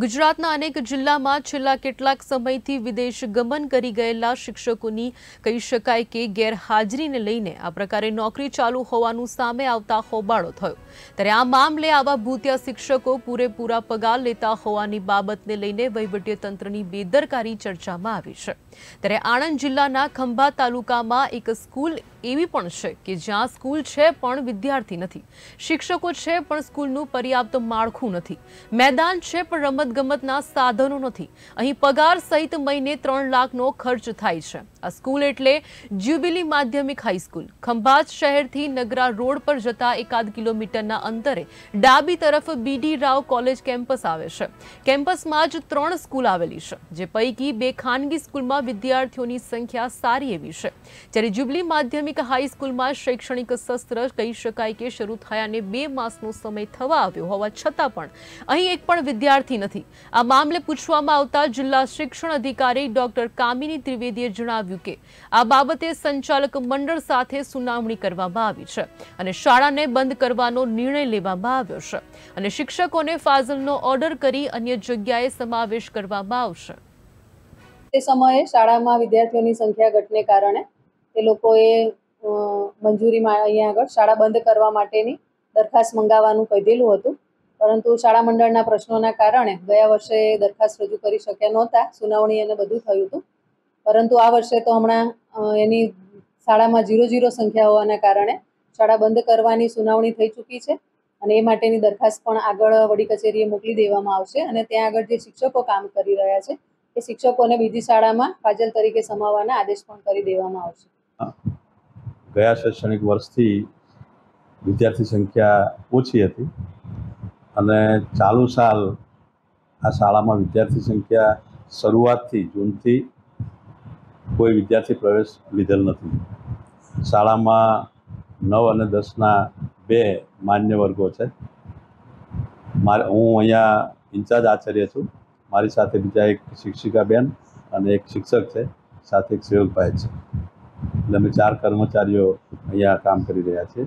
ગુજરાતના અનેક જિલ્લામાં છેલ્લા કેટલાક સમયથી વિદેશ ગમન કરી ગયેલા શિક્ષકોની કહી શકાય કે ગેરહાજરીને લઈને આ પ્રકારે નોકરી ચાલુ હોવાનું સામે આવતા હોબાળો થયો. ત્યારે આ મામલે આવા ભૂતિયા શિક્ષકો પૂરેપૂરા પગાર લેતા હોવાની બાબતને લઈને વહીવટીતંત્રની બેદરકારી ચર્ચામાં આવી છે. ત્યારે આણંદ જિલ્લાના ખંભા તાલુકામાં એક સ્કૂલ એવી પણ છે કે જ્યાં સ્કૂલ છે પણ વિદ્યાર્થી નથી. શિક્ષકો છે પણ સ્કૂલનું પર્યાપ્ત માળખું નથી. મેદાન છે પણ રમતગમતના સાધનો નથી અહીં પગાર સહિત મહિને ત્રણ લાખનો ખર્ચ થાય છે આ સ્કૂલ એટલે જ્યુબિલી માધ્યમિક હાઈસ્કૂલ ખંભાત શહેરથી નગરા રોડ પર જતા એકાદ કિલોમીટરના અંતરે ડાબી તરફ બીડી રાવ કોલેજ કેમ્પસ આવે છે કેમ્પસમાં જ ત્રણ સ્કૂલ આવેલી છે જે પૈકી બે ખાનગી સ્કૂલમાં વિદ્યાર્થીઓની સંખ્યા સારી એવી છે જ્યારે જ્યુબિલી માધ્યમિક હાઈસ્કૂલમાં શૈક્ષણિક સસ્ત્ર કહી શકાય કે શરૂ થયાને બે માસનો સમય થવા આવ્યો હોવા છતાં પણ અહીં એક પણ વિદ્યાર્થી નથી. આ મામલે પૂછવામાં આવતા જિલ્લા શિક્ષણ અધિકારી ડોક્ટર કામિની ત્રિવેદીએ જણાવ્યું કે, આ બાબતે સંચાલક મંડળ સાથે સુનાવણી કરવામાં આવી છે અને શાળાને બંધ કરવાનો નિર્ણય લેવામાં આવ્યો છે અને શિક્ષકોને ફાઝલનો ઓર્ડર કરી અન્ય જગ્યાએ સમાવેશ કરવામાં આવશે. તે સમયે શાળામાં વિદ્યાર્થીઓની સંખ્યા ઘટને કારણે તે લોકોએ મંજૂરીમાં અહીંયા આગળ શાળા બંધ કરવા માટેની દરખાસ્ત મંગાવવાનું કીધેલું હતું. પરંતુ શાળા મંડળના પ્રશ્નોના કારણે ગયા વર્ષે દરખાસ્ત રજૂ કરી શક્યા નહોતા, સુનાવણી અને બધું થયું હતું. પરંતુ આ વર્ષે તો હમણાં એની શાળામાં ઝીરો ઝીરો સંખ્યા હોવાના કારણે શાળા બંધ કરવાની સુનાવણી થઈ ચૂકી છે અને એ માટેની દરખાસ્ત પણ આગળ વડી કચેરીએ મોકલી દેવામાં આવશે અને ત્યાં આગળ જે શિક્ષકો કામ કરી રહ્યા છે, એ શિક્ષકોને બીજી શાળામાં ફાજલ તરીકે સમાવવાના આદેશ પણ કરી દેવામાં આવશે. ગયા શૈક્ષણિક વર્ષથી વિદ્યાર્થી સંખ્યા ઓછી હતી. અને ચાલુ સાલ આ શાળામાં વિદ્યાર્થી સંખ્યા શરૂઆતથી જૂનથી કોઈ વિદ્યાર્થી પ્રવેશ લીધેલ નથી. શાળામાં નવ અને દસના બે માન્ય વર્ગો છે. મારે, હું અહીંયા ઇન્ચાર્જ આચાર્ય છું. મારી સાથે બીજા એક શિક્ષિકા બેન અને એક શિક્ષક છે, સાથે એક સેવકભાઈ છે. એટલે અમે ચાર કર્મચારીઓ અહીંયા કામ કરી રહ્યા છીએ.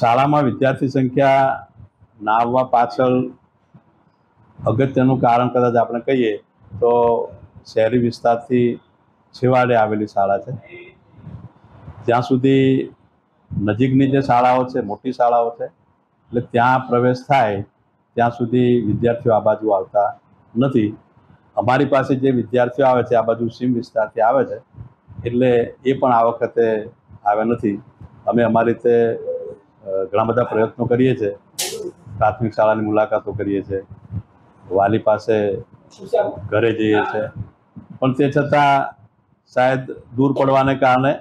શાળામાં વિદ્યાર્થી સંખ્યા ના આવવા પાછળ અગત્યનું કારણ કદાચ આપણે કહીએ, તો શહેરી વિસ્તારથી છેવાડે આવેલી શાળા છે. ત્યાં સુધી નજીકની જે શાળાઓ છે, મોટી શાળાઓ છે, એટલે ત્યાં પ્રવેશ થાય, ત્યાં સુધી વિદ્યાર્થીઓ આ બાજુ આવતા નથી. અમારી પાસે જે વિદ્યાર્થીઓ આવે છે, આ બાજુ સીમ વિસ્તારથી આવે છે, એટલે એ પણ આ વખતે આવ્યા નથી. અમે અમારી રીતે ઘણા બધા પ્રયત્નો કરીએ છીએ. પ્રાથમિક શાળાની મુલાકાતો કરીએ છીએ. વાલી પાસે ઘરે જઈએ છીએ. પણ તે છતાં શાયદ દૂર પડવાને કારણે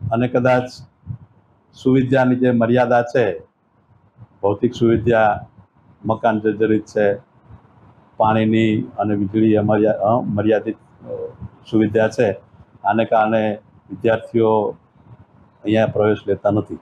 અને કદાચ સુવિધાની જે મર્યાદા છે, ભૌતિક સુવિધા મકાન જર્જરિત છે, પાણીની અને વીજળી મર્યાદિત સુવિધા છે, આને કારણે વિદ્યાર્થીઓ અહીંયા પ્રવેશ લેતા નથી.